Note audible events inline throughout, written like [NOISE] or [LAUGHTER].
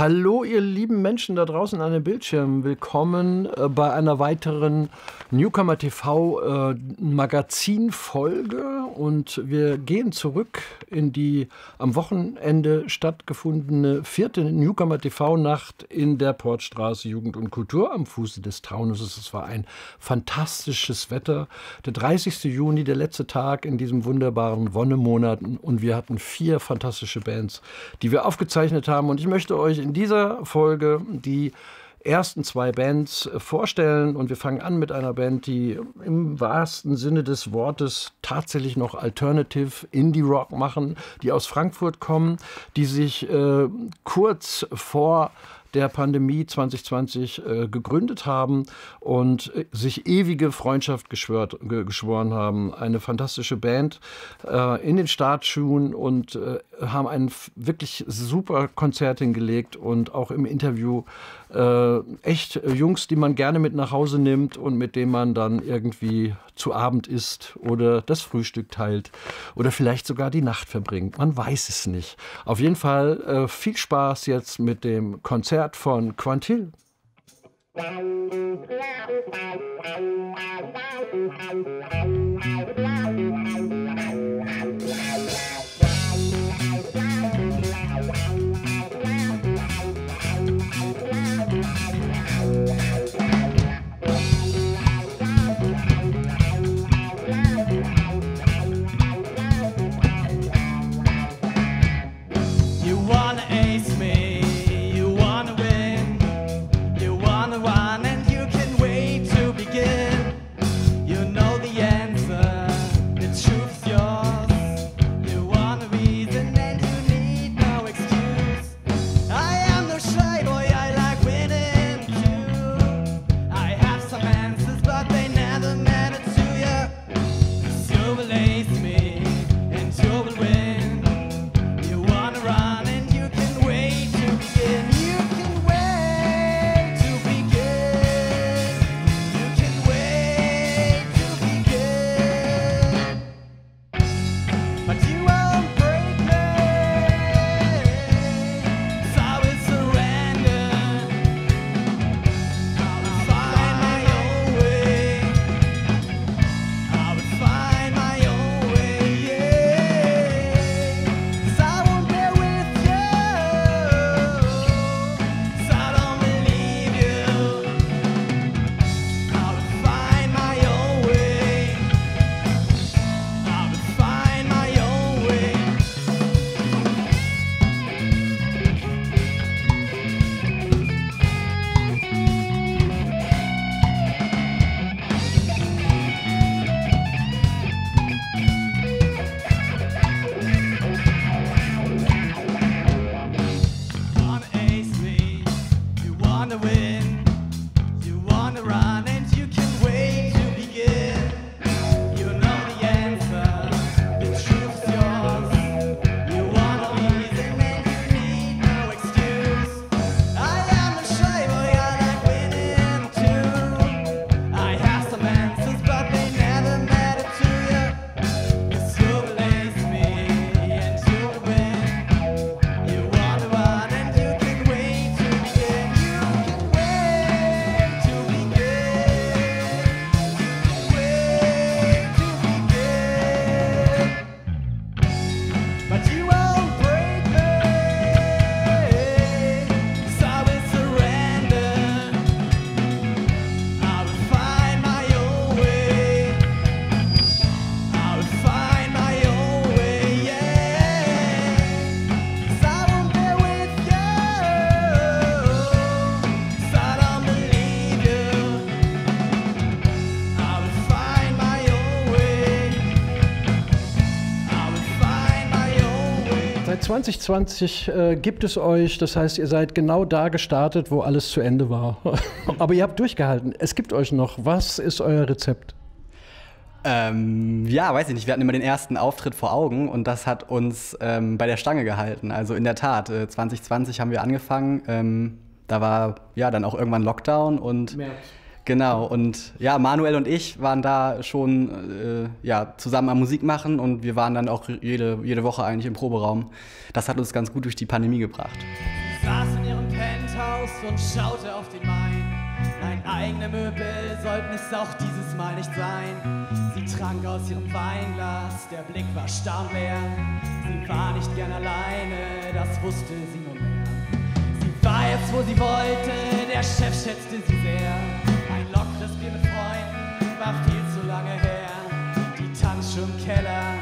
Hallo, ihr lieben Menschen da draußen an den Bildschirmen. Willkommen äh, bei einer weiteren Newcomer TV äh, Magazinfolge. Und wir gehen zurück in die am Wochenende stattgefundene vierte Newcomer TV Nacht in der Portstraße Jugend und Kultur am Fuße des Taunuses. Es war ein fantastisches Wetter. Der 30. Juni, der letzte Tag in diesem wunderbaren Wonnemonat. Und wir hatten vier fantastische Bands, die wir aufgezeichnet haben. Und ich möchte euch in dieser Folge die ersten zwei Bands vorstellen. Und wir fangen an mit einer Band, die im wahrsten Sinne des Wortes tatsächlich noch Alternative Indie Rock machen, die aus Frankfurt kommen, die sich äh, kurz vor der Pandemie 2020 äh, gegründet haben und äh, sich ewige Freundschaft geschwört, ge geschworen haben. Eine fantastische Band äh, in den Startschuhen und äh, haben ein wirklich super Konzert hingelegt und auch im Interview äh, echt Jungs, die man gerne mit nach Hause nimmt und mit denen man dann irgendwie zu Abend isst oder das Frühstück teilt oder vielleicht sogar die Nacht verbringt. Man weiß es nicht. Auf jeden Fall äh, viel Spaß jetzt mit dem Konzert von Quantil. Musik 2020 äh, gibt es euch, das heißt, ihr seid genau da gestartet, wo alles zu Ende war. [LAUGHS] Aber ihr habt durchgehalten. Es gibt euch noch. Was ist euer Rezept? Ähm, ja, weiß ich nicht. Wir hatten immer den ersten Auftritt vor Augen und das hat uns ähm, bei der Stange gehalten. Also in der Tat, äh, 2020 haben wir angefangen. Ähm, da war ja dann auch irgendwann Lockdown und März. Genau, und ja, Manuel und ich waren da schon äh, ja, zusammen am Musik machen und wir waren dann auch jede, jede Woche eigentlich im Proberaum. Das hat uns ganz gut durch die Pandemie gebracht. Sie saß in ihrem Haus und schaute auf den Main. Nein, eigene Möbel sollten es auch dieses Mal nicht sein. Sie trank aus ihrem Weinglas, der Blick war starr leer. Sie war nicht gern alleine, das wusste. Sie war jetzt, wo sie wollte, der Chef schätzte sie sehr. Ein lockeres Bier mit Freunden war viel zu lange her. Die Tanzschuhe im Keller,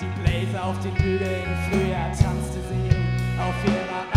die Bläser auf den Bügeln. Früher tanzte sie auf ihrer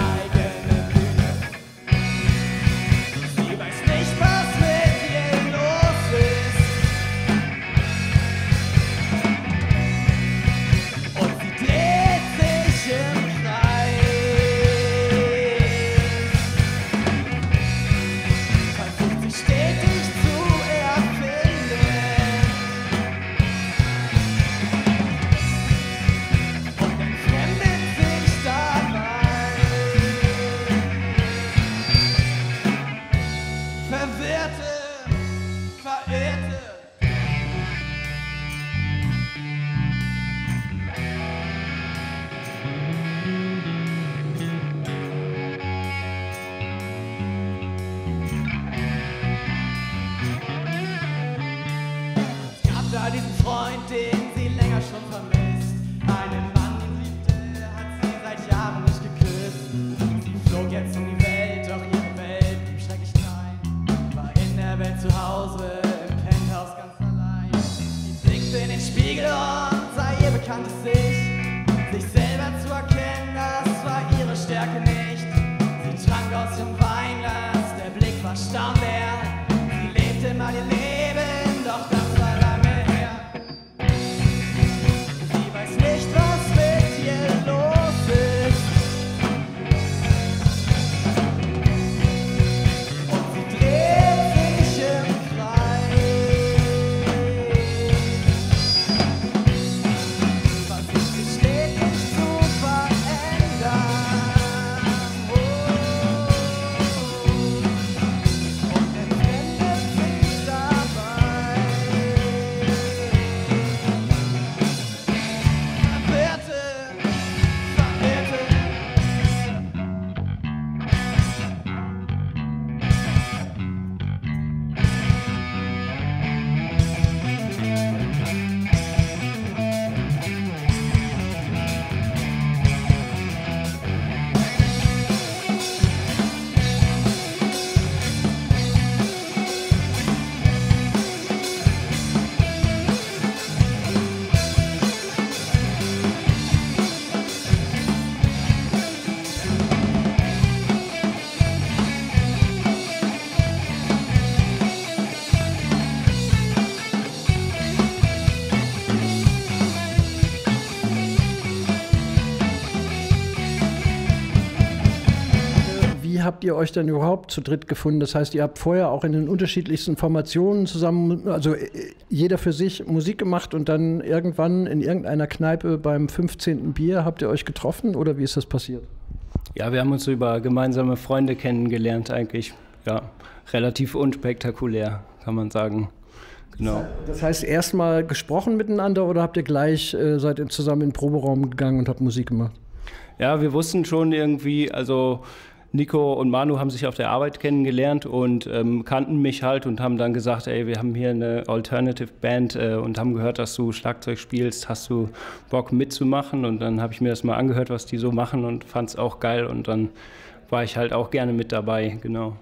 habt ihr euch denn überhaupt zu dritt gefunden? Das heißt, ihr habt vorher auch in den unterschiedlichsten Formationen zusammen, also äh, jeder für sich Musik gemacht und dann irgendwann in irgendeiner Kneipe beim 15. Bier habt ihr euch getroffen oder wie ist das passiert? Ja, wir haben uns über gemeinsame Freunde kennengelernt eigentlich. Ja, relativ unspektakulär, kann man sagen. Genau. Das heißt, erstmal gesprochen miteinander oder habt ihr gleich, äh, seid ihr zusammen in den Proberaum gegangen und habt Musik gemacht? Ja, wir wussten schon irgendwie, also Nico und Manu haben sich auf der Arbeit kennengelernt und ähm, kannten mich halt und haben dann gesagt, ey, wir haben hier eine Alternative Band äh, und haben gehört, dass du Schlagzeug spielst, hast du Bock mitzumachen? Und dann habe ich mir das mal angehört, was die so machen und fand es auch geil und dann war ich halt auch gerne mit dabei, genau.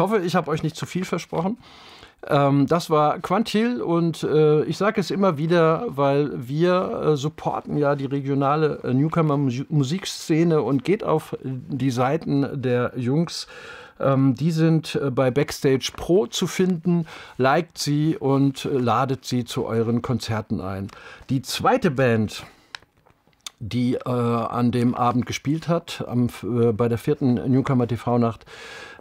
Hoffe, ich habe euch nicht zu viel versprochen. Ähm, das war Quantil und äh, ich sage es immer wieder, weil wir äh, supporten ja die regionale äh, Newcomer-Musikszene und geht auf die Seiten der Jungs. Ähm, die sind äh, bei Backstage Pro zu finden. Liked sie und äh, ladet sie zu euren Konzerten ein. Die zweite Band, die äh, an dem Abend gespielt hat, am, äh, bei der vierten Newcomer TV-Nacht,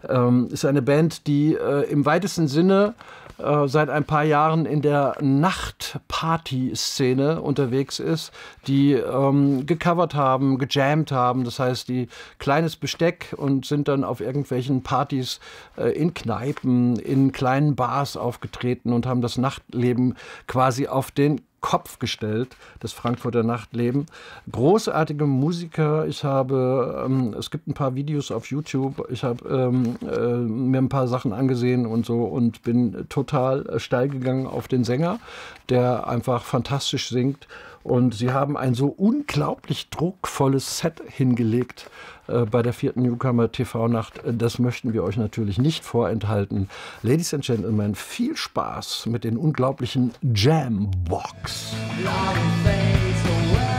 ähm, ist eine Band, die äh, im weitesten Sinne äh, seit ein paar Jahren in der Nachtparty-Szene unterwegs ist, die ähm, gecovert haben, gejammt haben, das heißt, die kleines Besteck und sind dann auf irgendwelchen Partys äh, in Kneipen, in kleinen Bars aufgetreten und haben das Nachtleben quasi auf den Kopf gestellt, das Frankfurter Nachtleben. Großartige Musiker. Ich habe, ähm, es gibt ein paar Videos auf YouTube. Ich habe ähm, äh, mir ein paar Sachen angesehen und so und bin total steil gegangen auf den Sänger, der einfach fantastisch singt. Und sie haben ein so unglaublich druckvolles Set hingelegt äh, bei der vierten Newcomer TV-Nacht. Das möchten wir euch natürlich nicht vorenthalten. Ladies and Gentlemen, viel Spaß mit den unglaublichen Jam-Box. We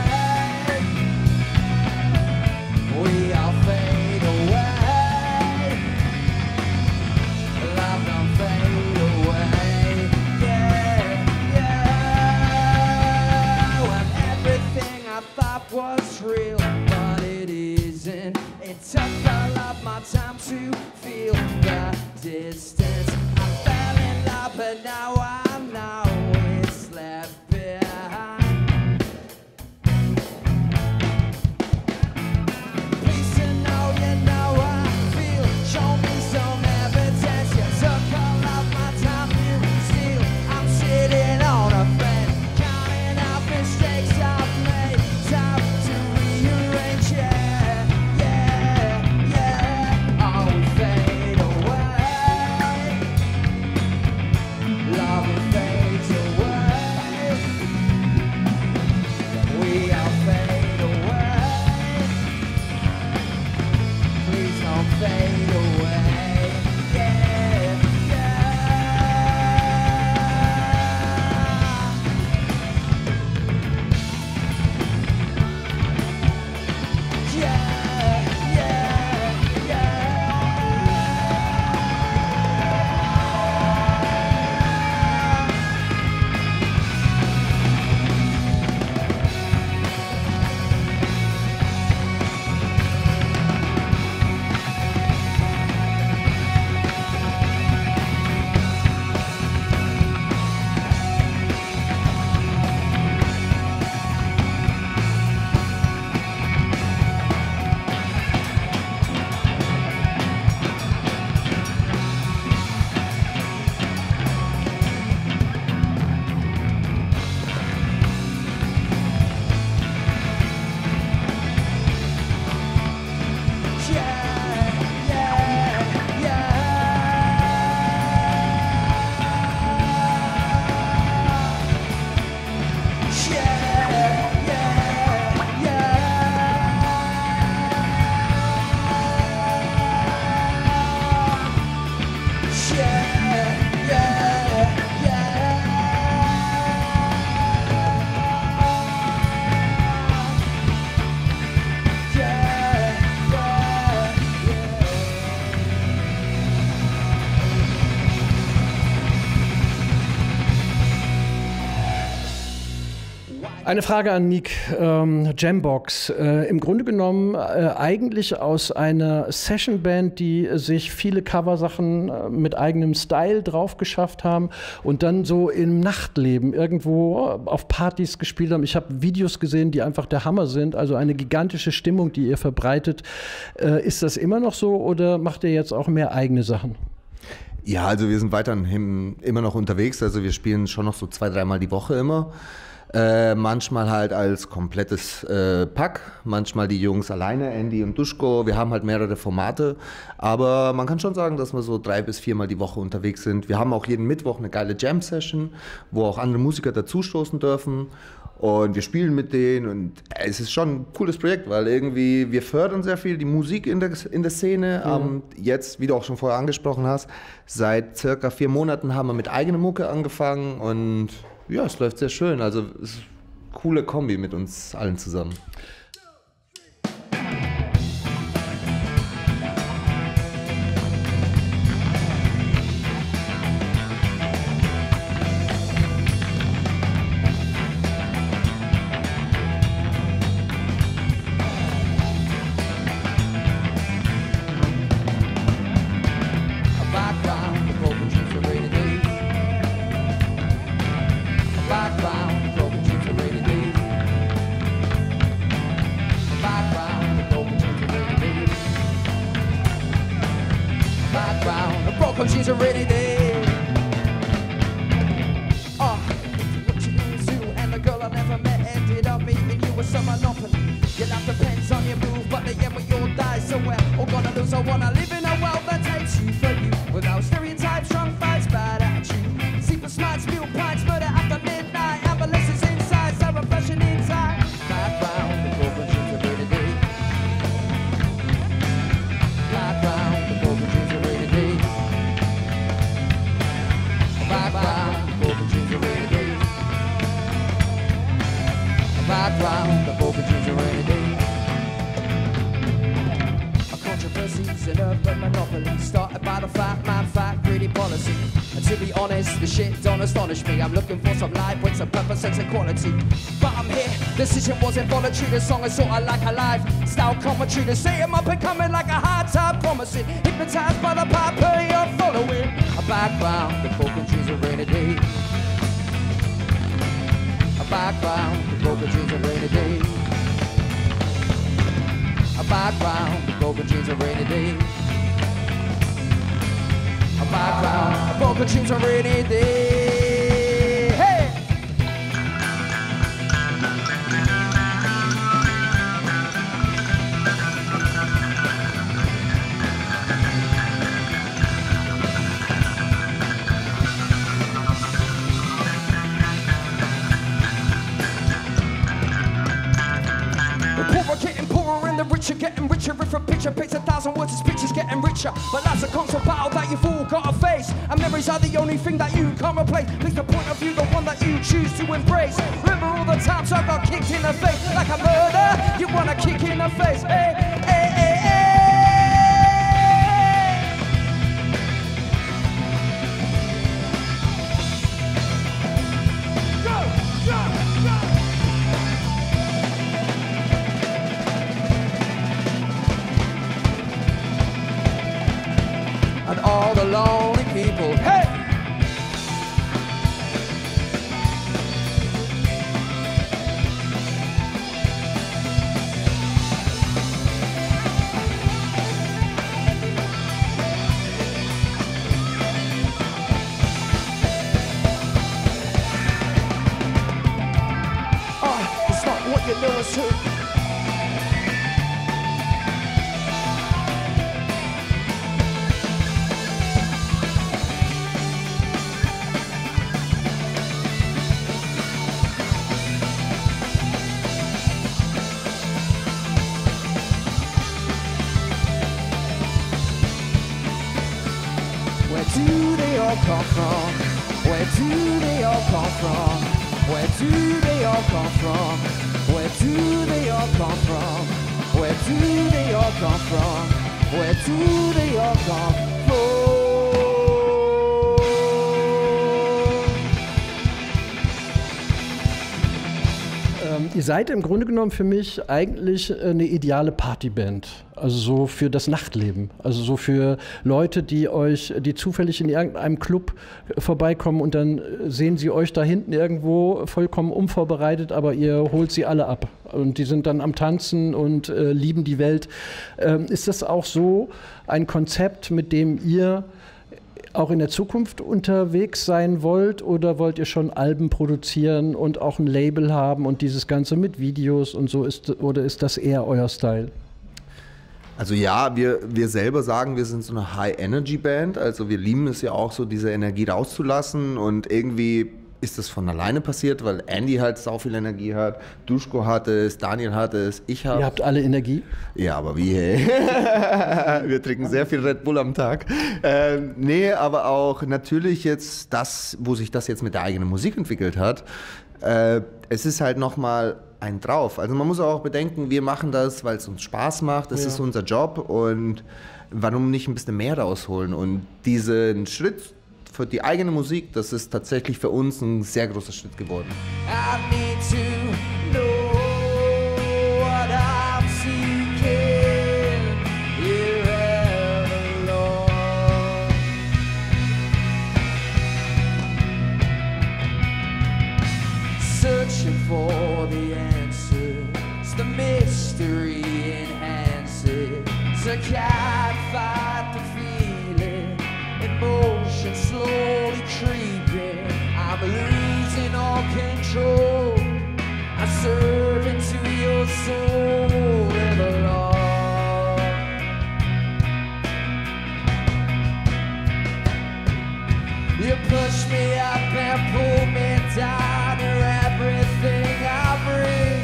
Eine Frage an Nick. Ähm, Jambox. Äh, Im Grunde genommen äh, eigentlich aus einer Sessionband, die sich viele Coversachen äh, mit eigenem Style drauf geschafft haben und dann so im Nachtleben irgendwo auf Partys gespielt haben. Ich habe Videos gesehen, die einfach der Hammer sind. Also eine gigantische Stimmung, die ihr verbreitet. Äh, ist das immer noch so oder macht ihr jetzt auch mehr eigene Sachen? Ja, also wir sind weiterhin immer noch unterwegs. Also wir spielen schon noch so zwei, dreimal die Woche immer. Äh, manchmal halt als komplettes äh, Pack, manchmal die Jungs alleine, Andy und Duschko. Wir haben halt mehrere Formate, aber man kann schon sagen, dass wir so drei bis viermal die Woche unterwegs sind. Wir haben auch jeden Mittwoch eine geile Jam-Session, wo auch andere Musiker dazustoßen dürfen. Und wir spielen mit denen und es ist schon ein cooles Projekt, weil irgendwie wir fördern sehr viel die Musik in der, in der Szene. Ähm, jetzt, wie du auch schon vorher angesprochen hast, seit circa vier Monaten haben wir mit eigener Mucke angefangen und ja, es läuft sehr schön. Also coole Kombi mit uns allen zusammen. Honest, the shit don't astonish me. I'm looking for some life with some purpose and some quality. But I'm here, decision wasn't voluntary. The song is sorta like a life style commentary. To say I'm up and coming like a hard time promising. Hypnotized by the piper you're following. A background, the broken dreams of rainy day. A background, the broken dreams of rainy day. A background, the broken dreams of rainy day background. Vocal tunes are anything. The rich are getting richer. If a picture paints a thousand words, this picture's getting richer. But that's a constant battle that you've all got to face. And memories are the only thing that you can't replace. Place the point of view, the one that you choose to embrace. Remember all the times I got kicked in the face like a murder. You wanna kick in the face, hey, come from? Where do they all come from? Where do they all come from? Where do they all come from? Where do they all come from? Where do they all come from? Ihr seid im Grunde genommen für mich eigentlich eine ideale Partyband. Also so für das Nachtleben. Also so für Leute, die euch, die zufällig in irgendeinem Club vorbeikommen und dann sehen sie euch da hinten irgendwo vollkommen unvorbereitet, aber ihr holt sie alle ab. Und die sind dann am Tanzen und äh, lieben die Welt. Ähm, ist das auch so ein Konzept, mit dem ihr auch in der Zukunft unterwegs sein wollt oder wollt ihr schon Alben produzieren und auch ein Label haben und dieses Ganze mit Videos und so ist oder ist das eher euer Style? Also ja, wir, wir selber sagen, wir sind so eine High-Energy-Band. Also wir lieben es ja auch so, diese Energie rauszulassen und irgendwie ist das von alleine passiert, weil Andy halt sau viel Energie hat, Duschko hatte es, Daniel hatte es, ich habe. Ihr habt alle Energie? Ja, aber wie, hey? [LAUGHS] Wir trinken sehr viel Red Bull am Tag. Ähm, nee, aber auch natürlich jetzt das, wo sich das jetzt mit der eigenen Musik entwickelt hat. Äh, es ist halt nochmal ein drauf. Also man muss auch bedenken, wir machen das, weil es uns Spaß macht. Es Ja. ist unser Job und warum nicht ein bisschen mehr rausholen? Und diesen Schritt für die eigene Musik, das ist tatsächlich für uns ein sehr großer Schritt geworden. I serve into your soul. You push me up and pull me down. Everything I.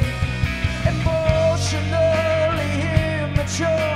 Emotionally immature.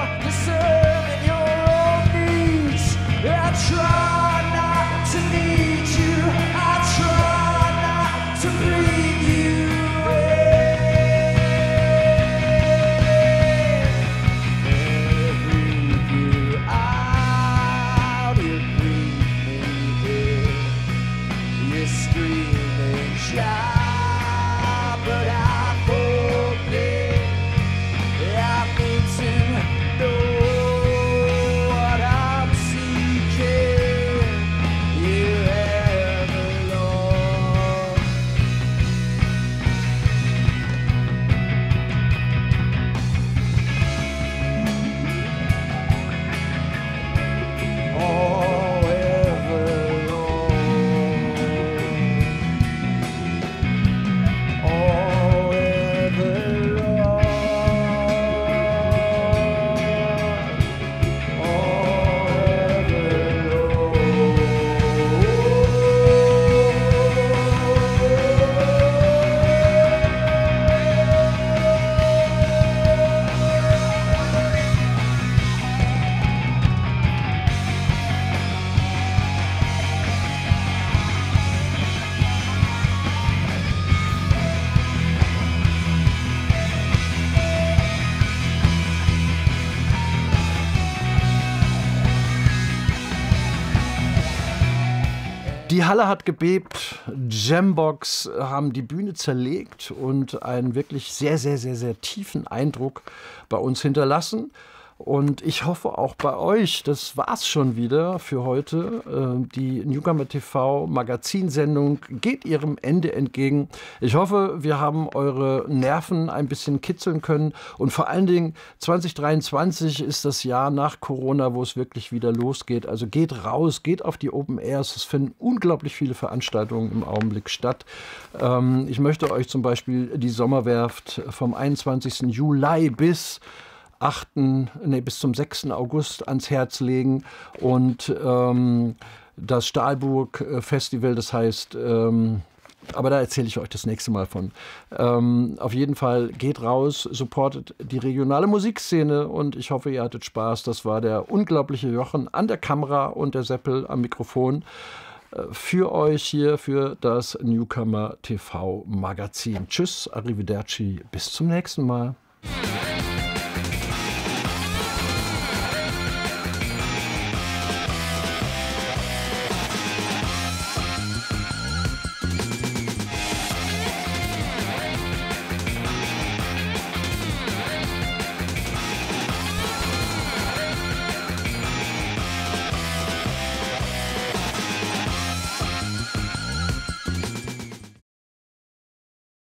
Die Halle hat gebebt, Jambox haben die Bühne zerlegt und einen wirklich sehr, sehr, sehr, sehr tiefen Eindruck bei uns hinterlassen. Und ich hoffe auch bei euch, das war's schon wieder für heute. Äh, Die Newcomer TV Magazinsendung geht ihrem Ende entgegen. Ich hoffe, wir haben eure Nerven ein bisschen kitzeln können. Und vor allen Dingen 2023 ist das Jahr nach Corona, wo es wirklich wieder losgeht. Also geht raus, geht auf die Open Airs. Es finden unglaublich viele Veranstaltungen im Augenblick statt. Ähm, Ich möchte euch zum Beispiel die Sommerwerft vom 21. Juli bis 8., nee, bis zum 6. August ans Herz legen und ähm, das Stahlburg äh, Festival, das heißt, ähm, aber da erzähle ich euch das nächste Mal von. Ähm, auf jeden Fall geht raus, supportet die regionale Musikszene und ich hoffe, ihr hattet Spaß. Das war der unglaubliche Jochen an der Kamera und der Seppel am Mikrofon äh, für euch hier für das Newcomer TV Magazin. Tschüss, arrivederci, bis zum nächsten Mal.